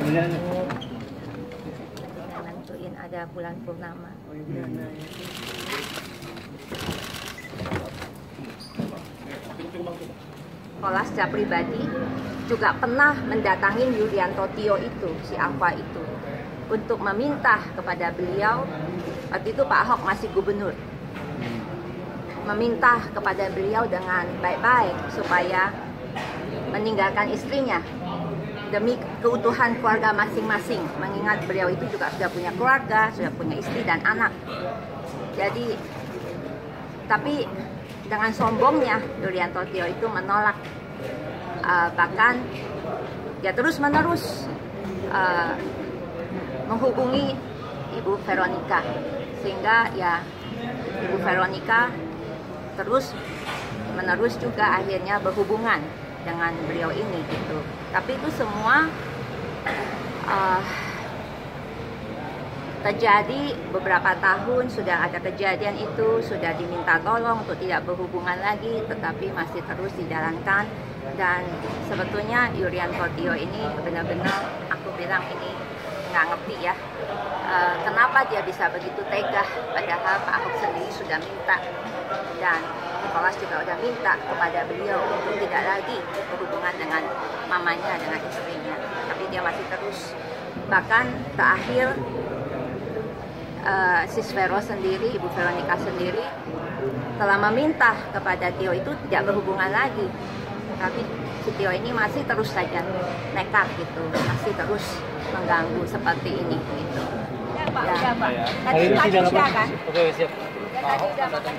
Dengan nentuin ada bulan purnama. Sekolah secara pribadi juga pernah mendatangi Yulianto Tio itu, si Alfa itu, untuk meminta kepada beliau, waktu itu Pak Ahok masih gubernur, meminta kepada beliau dengan baik-baik supaya meninggalkan istrinya demi keutuhan keluarga masing-masing. Mengingat beliau itu juga sudah punya keluarga, sudah punya istri dan anak. Jadi, tapi dengan sombongnya Yulianto Tio itu menolak. Uh, bahkan dia terus-menerus uh, menghubungi Ibu Veronica sehingga ya Ibu Veronica terus menerus juga akhirnya berhubungan dengan beliau ini gitu. Tapi itu semua uh, terjadi beberapa tahun sudah ada kejadian itu sudah diminta tolong untuk tidak berhubungan lagi tetapi masih terus dijalankan dan sebetulnya Yurian Tio ini benar-benar aku bilang ini nggak ngerti ya. Uh, kenapa dia bisa begitu tega? Padahal Pak Ahok sendiri sudah minta. Dan Nicholas juga sudah minta kepada beliau untuk tidak lagi berhubungan dengan mamanya dengan istrinya. Tapi dia masih terus. Bahkan terakhir uh, Sis Vero sendiri, Ibu Veronica sendiri telah meminta kepada Tio itu tidak berhubungan lagi. Tapi Tio ini masih terus saja nekat gitu, masih terus mengganggu seperti ini gitu. Ya, Pak, Ya. ya, Pak. Tadi tadi sidang udah apa? kan? Oke, siap. Ya, tadi udah makan.